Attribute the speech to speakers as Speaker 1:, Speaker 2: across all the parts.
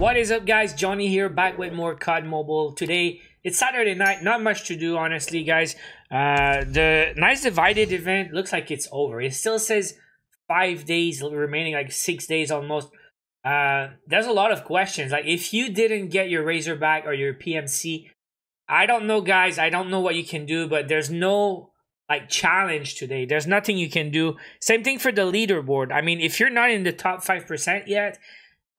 Speaker 1: What is up guys, Johnny here back with more COD Mobile. Today, it's Saturday night, not much to do honestly guys. Uh, the Night Divided event looks like it's over. It still says 5 days remaining, like 6 days almost. Uh, there's a lot of questions. Like if you didn't get your Razorback or your PMC, I don't know guys, I don't know what you can do, but there's no like challenge today. There's nothing you can do. Same thing for the leaderboard. I mean, if you're not in the top 5% yet,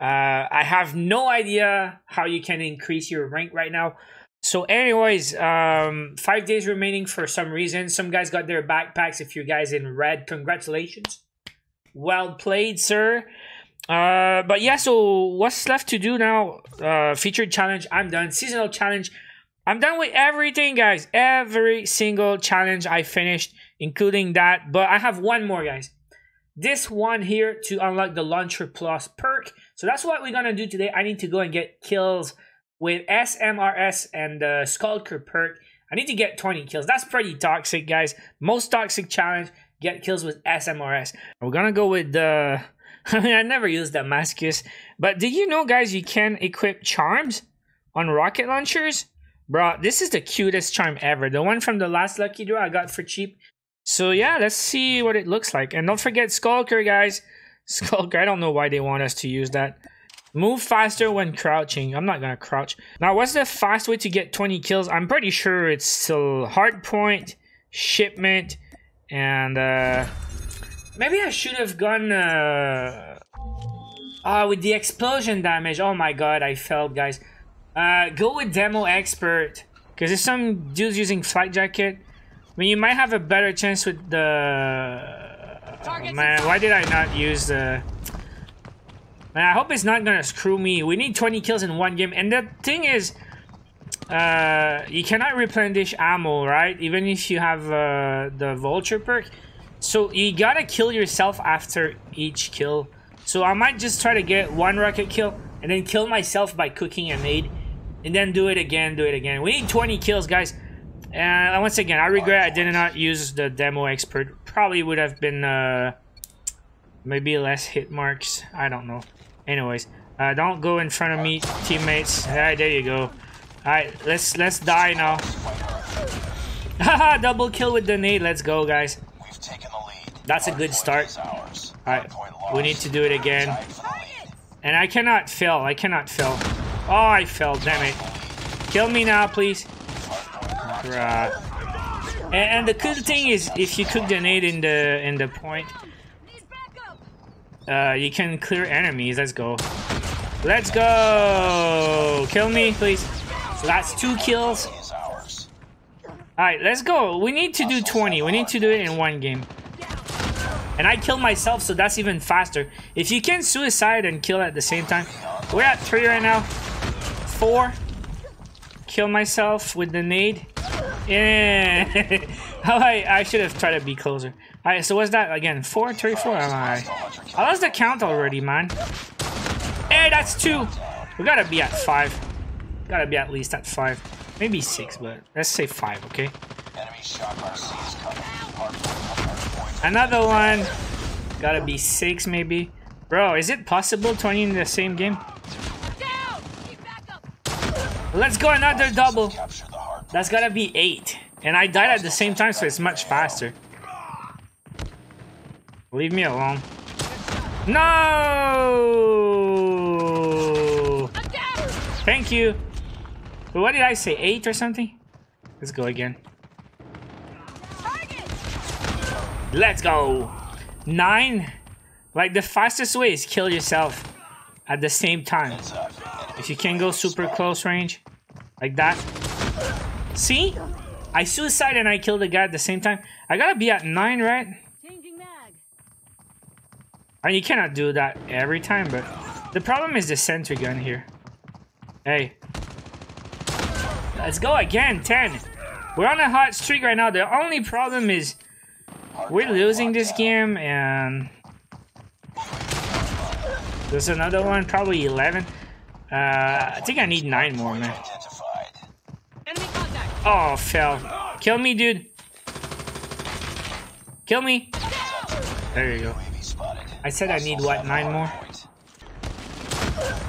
Speaker 1: uh, I have no idea how you can increase your rank right now. So anyways, um, five days remaining for some reason. Some guys got their backpacks. If you guys in red, congratulations. Well played, sir. Uh, but yeah, so what's left to do now? Uh, featured challenge, I'm done. Seasonal challenge, I'm done with everything, guys. Every single challenge I finished, including that. But I have one more, guys. This one here to unlock the Launcher Plus perk. So that's what we're gonna do today. I need to go and get kills with SMRS and the Skulker perk. I need to get 20 kills. That's pretty toxic, guys. Most toxic challenge, get kills with SMRS. We're gonna go with the... I mean, I never used Damascus. But did you know, guys, you can equip charms on rocket launchers? Bro, this is the cutest charm ever. The one from the last lucky draw I got for cheap. So yeah, let's see what it looks like. And don't forget Skulker, guys. Skulker, I don't know why they want us to use that. Move faster when crouching. I'm not gonna crouch. Now, what's the fast way to get 20 kills? I'm pretty sure it's still hard point, shipment, and uh... Maybe I should have gone uh... Uh, with the explosion damage. Oh my god, I failed, guys. Uh, go with demo expert. Because there's some dudes using flak jacket. Mean, you might have a better chance with the man, why did I not use the... Man, I hope it's not gonna screw me. We need 20 kills in one game. And the thing is, uh, you cannot replenish ammo, right? Even if you have uh, the Vulture perk. So you gotta kill yourself after each kill. So I might just try to get one rocket kill and then kill myself by cooking a nade. And then do it again, do it again. We need 20 kills, guys. And once again, I regret I did not use the demo expert. Probably would have been uh, maybe less hit marks. I don't know. Anyways, uh, don't go in front of me, teammates. Alright, there you go. Alright, let's let's die now. Haha, double kill with the nade. Let's go, guys. That's a good start. Alright, we need to do it again. And I cannot fail. I cannot fail. Oh, I fell. Damn it. Kill me now, please. And, the cool thing is, if you cook the nade in the in the point, uh, you can clear enemies. Let's go. Let's go. Kill me, please. That's two kills. Alright, let's go. We need to do 20. We need to do it in one game. And I killed myself, so that's even faster. If you can suicide and kill at the same time. We're at three right now. Four. Kill myself with the nade. Yeah. How I, I should have tried to be closer. Alright, so what's that again? 4, 3, 4? Am I? I lost the count already, man. Hey, that's 2. We gotta be at 5. Gotta be at least at 5. Maybe 6, but let's say 5, okay? Another one. Gotta be 6, maybe. Bro, is it possible 20 in the same game? Let's go another double. That's gotta be eight. And I died at the same time, so it's much faster. Leave me alone. No! Thank you. But what did I say? Eight or something? Let's go again. Let's go. Nine? Like the fastest way is kill yourself at the same time. If you can go super close range, like that. See? I suicide and I kill the guy at the same time. I gotta be at 9, right? Mean, you cannot do that every time, but... The problem is the sentry gun here. Hey. Let's go again, 10. We're on a hot streak right now. The only problem is... We're losing this game, and... There's another one, probably 11. Uh, I think I need 9 more, man. Oh, fell. Kill me, dude. Kill me. There you go. I said I need, what, nine more?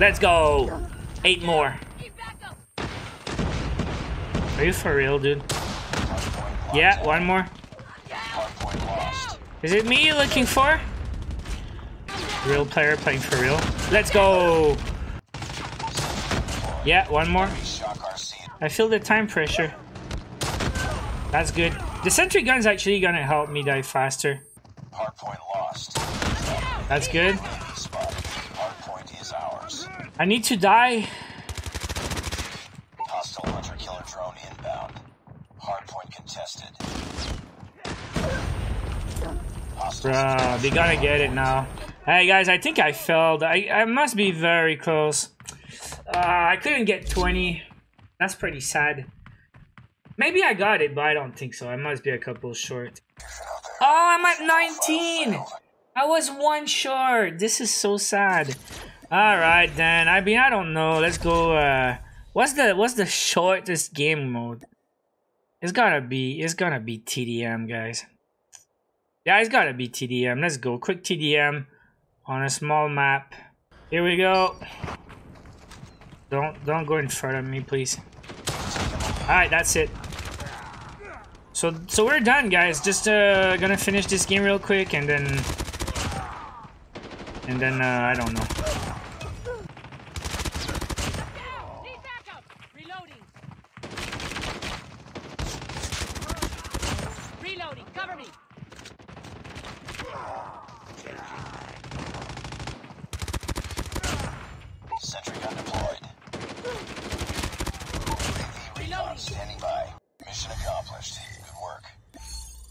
Speaker 1: Let's go. Eight more. Are you for real, dude? Yeah, one more. Is it me you're looking for? Real player playing for real. Let's go. Yeah, one more. I feel the time pressure. That's good. The sentry gun's actually gonna help me die faster. Hardpoint lost. That's good. Hardpoint is ours. I need to die. Hostile hunter killer drone inbound. Hardpoint contested. Bruh, they gotta get it now. Hey guys, I think I failed. I, I must be very close. Uh, I couldn't get 20. That's pretty sad. Maybe I got it, but I don't think so. I must be a couple short. Oh, I'm at 19! I was one short. This is so sad. All right, then. I mean, I don't know. Let's go. Uh, what's the what's the shortest game mode? It's gotta be. It's gonna be TDM, guys. Yeah, it's gotta be TDM. Let's go. Quick TDM on a small map. Here we go. Don't don't go in front of me, please. All right, that's it. So so we're done, guys. Just uh, gonna finish this game real quick, and then and then uh, I don't know.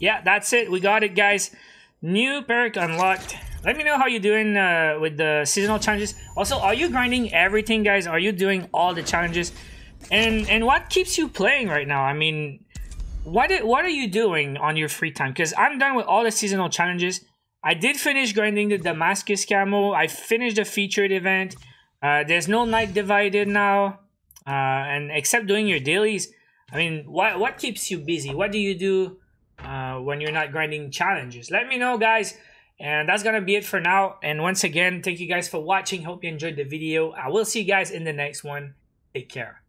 Speaker 1: Yeah, that's it. We got it, guys. New perk unlocked. Let me know how you're doing uh, with the seasonal challenges. Also, are you grinding everything, guys? Are you doing all the challenges? And and what keeps you playing right now? I mean, what what are you doing on your free time? Because I'm done with all the seasonal challenges. I did finish grinding the Damascus camo. I finished the featured event. Uh, there's no night divided now. Uh, and except doing your dailies, I mean, what what keeps you busy? What do you do uh, when you're not grinding challenges. Let me know, guys. And that's gonna be it for now. And once again, thank you guys for watching. Hope you enjoyed the video. I will see you guys in the next one. Take care.